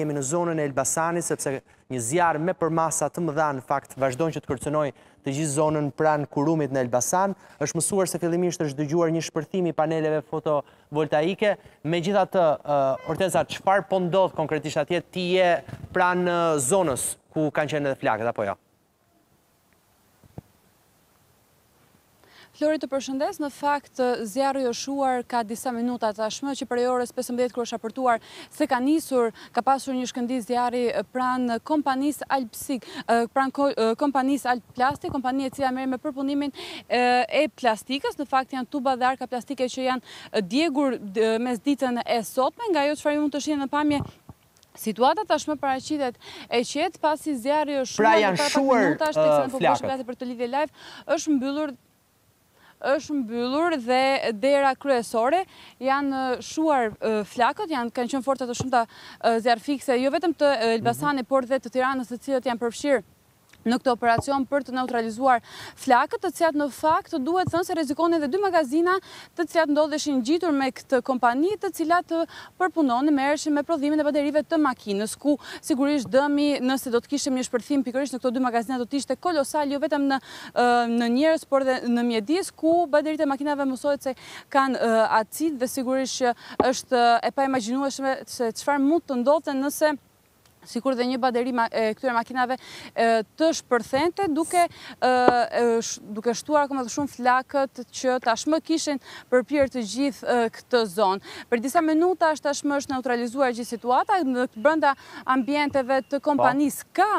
Jemi në zonën e Elbasanit, sepse një zjarr me përmasa të mëdha në fakt vazhdon që të kërcënojë të gjithë zonën pranë Kurumit në Elbasan. është mësuar se fillimisht është dëgjuar një shpërthim i paneleve fotovoltaike. Megjithatë, Hortensa, çfarë po ndodh konkretisht atje ti je pranë zonës ku kanë qenë edhe flakët, apo jo? Flori të përshëndes, në fakt zjarri është shuar ka disa minuta tashmë që prej orës 15 kur është raportuar se ka nisur, ka pasur një shkëndijë zjarri pranë kompanisë Alpsik, pranë kompanisë Alp Plastik, kompania e cila merret me përpunimin e plastikës, në fakt janë tuba dhe arka plastike që janë djegur mesditën e sotme, nga ajo çfarë mund të shihet në pamje, Situata tashmë paraqitet e qetë pasi zjarri është pra shuar para pak minutash teksa ne po bëheshim gati për këtë lidhje live është mbyllur është mbyllur dhe dera kryesore, janë shuar flakët, janë kanë qenë forca të shumta zjarrfikëse, jo vetëm të Elbasanit, por dhe të Tiranës, të cilat janë përfshirë në këtë operacion për të neutralizuar flakët, të cilat në fakt duhet thënë se rrezikonin edhe dy magazina, të cilat ndodheshin ngjitur me këtë kompani, të cilat përpunonin, merreshin me prodhimin e baterive të makinës, ku sigurisht dëmi, nëse do të kishim një shpërthim pikërisht në këto dy magazina, do të ishte kolosal, jo vetëm në në njerëz, por dhe në mjedis, ku bateritë e makinave mësohet se kanë acid dhe sigurisht që është e paimagjinueshme se çfarë mund të ndodhte nëse sikur dhe një bateri e këtyre makinave të shpërthente duke duke shtuar akoma dhe më shumë flakët që tashmë kishin përpirë të gjithë këtë zonë. Prej disa minutash tashmë është neutralizuar gjithë situata në brenda ambienteve të po. kompanisë ka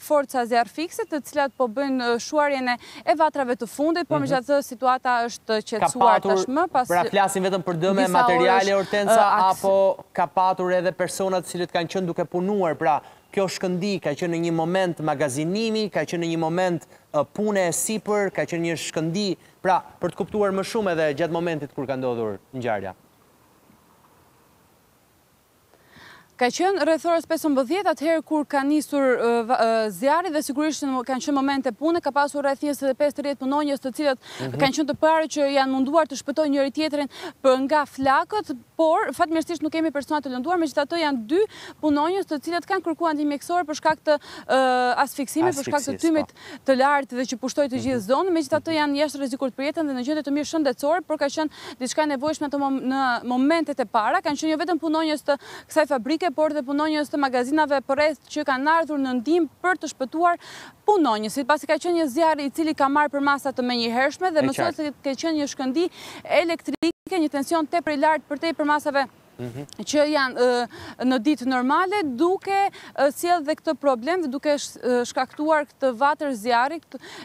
forca zjarrfikëse të cilat po bëjnë shuarjen e e vatrave të fundit, por megjithatë situata është qetësuar tashmë pas disa orësh aksionesh. Pra flasim vetëm për dëme materiale Hortensa apo ka patur edhe persona të cilët kanë qenë duke punuar, pra kjo shkëndijë ka qenë në një moment magazinimi, ka qenë në një moment pune e sipër, ka qenë një shkëndijë, pra për të kuptuar më shumë edhe gjatë momentit kur ka ndodhur ngjarja. Ka qenë rreth orës pesëmbëdhjetë atëherë kur ka nisur zjarri dhe sigurisht që kanë qenë momente pune, ka pasur rreth 25-30 punonjës të cilët mhm. kanë qenë të parë që janë munduar të shpëtojnë njëri-tjetrin pra nga flakët, por fatmirësisht nuk kemi persona të lënduar, megjithatë janë dy punonjës të cilët kanë kërkuar ndihmë mjekësore për shkak të asfiksimit, për shkak të tymit të lartë dhe që pushtoi të gjithë zonën, megjithatë janë jashtë rrezikut për jetën dhe në gjendje të mirë shëndetësore, por ka qenë diçka e nevojshme në momentet e para. Kanë qenë jo vetëm punonjës të kësaj fabrike, por dhe punonjës të magazinave përreth që kanë ardhur në ndihmë për të shpëtuar punonjësit, pasi ka qenë një zjarr i cili ka marrë përmasa të menjëhershme dhe mësohet se ka qenë një shkëndijë elektrike, një tension tepër i lartë përtej përmasave. Mhm. që janë në ditë normale duke sjellë dhe këtë problem dhe duke shkaktuar këtë vatër zjarri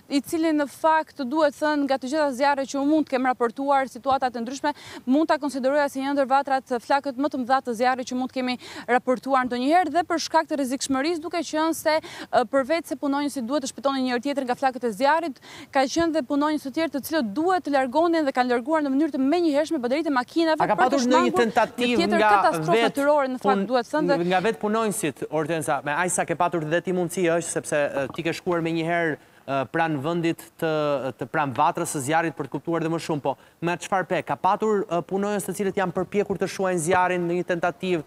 i cili në fakt duhet thënë nga të gjitha zjarret që mund të kem raportuar situatat e ndryshme mund ta konsideroja si një ndër vatrat flakët më të mëdha të zjarrit që mund të kemi raportuar ndonjëherë dhe për shkak të rrezikshmërisë duke qenë se përveç se punonjësit duhet të shpëtonin njëri tjetrin nga flakët e zjarrit Ka qenë dhe punonjës të tjerë të cilët duhet të largonin dhe kanë larguar në mënyrë të menjëhershme bateritë e makinave për të shmangur një tjetër katastrofë natyrore në fakt duhet thënë dhe nga vetë punonjësit Ortenza me aq sa ke patur dhe ti mundësi ëh sepse ti ke shkuar menjëherë pranë vendit të të pranë vatrës së zjarrit për të kuptuar dhe më shumë po me çfarë pe ka patur punonjës të cilët janë përpjekur të shuajnë zjarrin në një tentativë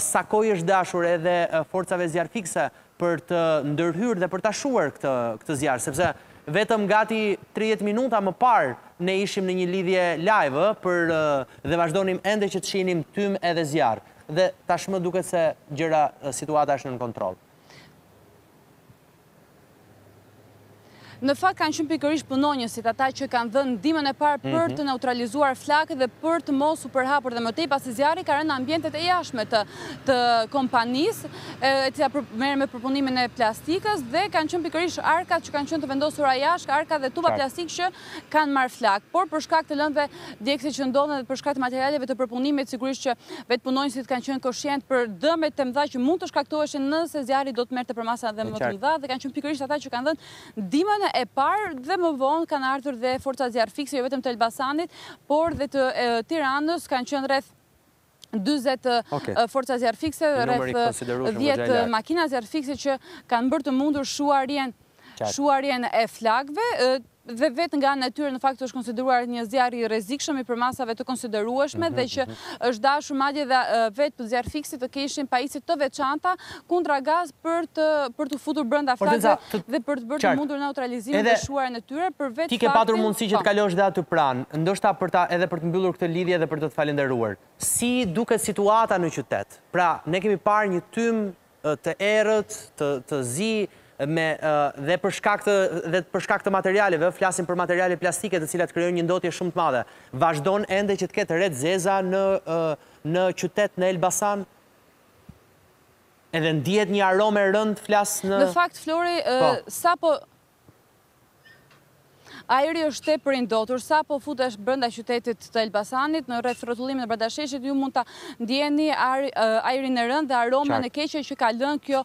sa kohë është dashur edhe forcave zjarrfikëse për të ndërhyrë dhe për ta shuar këtë këtë zjarr, sepse vetëm gati tridhjetë minuta më parë ne ishim në një lidhje live ë për dhe vazhdonim ende që të shihnim tym edhe zjarr. Dhe tashmë duket se gjëra situata është nën kontroll. Në fakt kanë qenë pikërisht punonjësit ata që kanë dhënë ndihmën e parë për mhm. të neutralizuar flakët dhe për të mos u përhapur dhe më tej pasi zjarri ka rënë në ambientet e jashtme të të kompanisë, e cila merret me përpunimin e plastikës dhe kanë qenë pikërisht arkat që kanë qenë të vendosura jashtë, arka dhe tuba plastikë që kanë marrë flakë, por për shkak të lëndëve djegëse që ndodhen dhe për shkak të materialeve të përpunimit, sigurisht që vetë punonjësit kanë qenë koshientë për dëmet të mëdha që mund të shkaktoheshin nëse zjarri do të merrte përmasa dhe më të mëdha dhe kanë qenë pikërisht ata që kanë dhënë ndihmën e parë dhe më vonë kanë ardhur dhe forca zjarrfikëse jo vetëm të Elbasanit, por dhe të Tiranës kanë qenë rreth 40 forca zjarrfikëse, rreth 10 makina zjarrfikëse që kanë bërë të mundur shuarjen shuarjen e flakëve dhe vetë nga ana e tyre në fakt është konsideruar një zjarr i rrezikshëm i përmasave të konsiderueshme dhe që është dashur madje dhe vetë zjarrfikësit të kishin pajisje të veçanta kundragaz për të për t'u futur brenda fshatra dhe për të bërë të mundur neutralizimin dhe shuarjen e tyre për vetë faktin. Ti ke patur mundësi që të kalosh dhe aty pranë, ndoshta për ta edhe për të mbyllur këtë lidhje dhe për të të falënderuar. Si duket situata në qytet? Pra, ne kemi parë një tym të errët, të të zi me dhe për shkak të dhe për shkak të materialeve, ëh, flasim për materiale plastike të cilat krijojnë një ndotje shumë të madhe. Vazhdon ende që të ketë re të zeza në në qytet në Elbasan? Edhe ndihet një aromë e rëndë flas në Në fakt Flori sapo Ajri është tepër i ndotur, sapo futesh brenda qytetit të Elbasanit, në rrethrrotullimin e Bradasheshit, ju mund ta ndjeni ajrin e rëndë dhe aromën e keqe që ka lënë kjo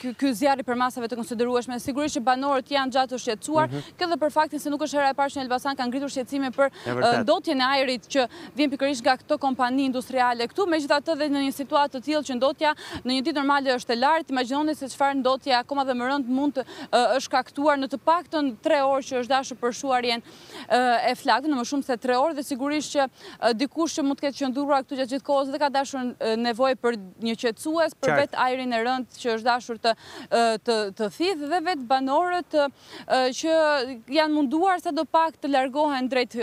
Ky zjarr i përmasave të konsiderueshme, sigurisht që banorët janë mjaft të shqetësuar, mhm. kjo dhe për faktin se nuk është hera e parë që në Elbasan kanë ngritur shqetësime për ndotjen e ajrit që vjen pikërisht nga këto kompani industriale këtu, megjithatë dhe në një situatë të tillë që ndotja në një ditë normale është e lartë, imagjinoni se çfarë ndotje akoma dhe më e rëndë mund të është shkaktuar në të paktën 3 orë që është dashur për shuarjen e flakëve në më shumë se tre orë dhe sigurisht që dikush që mund të ketë qëndruar këtu gjatë gjithë kohës dhe ka pasur nevojë për një qetësues, për vetë ajrin e rëndë që është dashur të thithë dhe vetë banorët që janë munduar sado pak të largohen drejt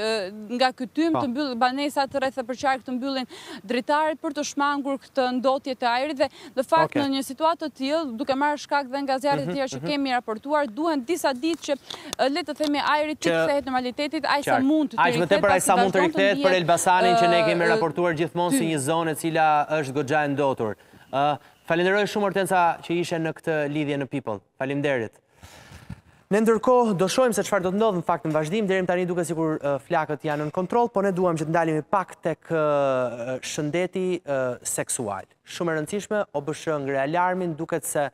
nga ky tym, po. të mbyllë banesat rreth e përqark të mbyllin dritaret për të shmangur këtë ndotje të ajrit dhe Në fakt, në një situatë të tillë, duke marrë shkak dhe nga zjarret e tjera që kemi raportuar, duhen disa ditë që le të themi ajri të kthehet normalitetit, aq sa mund të rikthehet. Aq më tepër aq sa mund të rikthehet për Elbasanin që ne kemi raportuar gjithmonë si një zonë e cila është goxha e ndotur. Falenderoj shumë Hortenca që ishe në këtë lidhje në People. Faleminderit. Ne ndërkohë do shohim se çfarë do të ndodhë në fakt në vazhdim, deri tani duket sikur flakët janë në kontroll, po ne duam që të ndalemi pak tek shëndeti seksual. Shumë e rëndësishme, OBSH ngre alarmin, duket se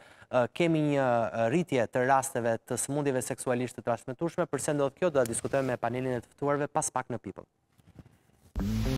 kemi një rritje të rasteve të sëmundjeve seksualisht të transmetueshme, përse ndodh kjo do ta diskutojmë me panelin e të ftuarve pas pak në People.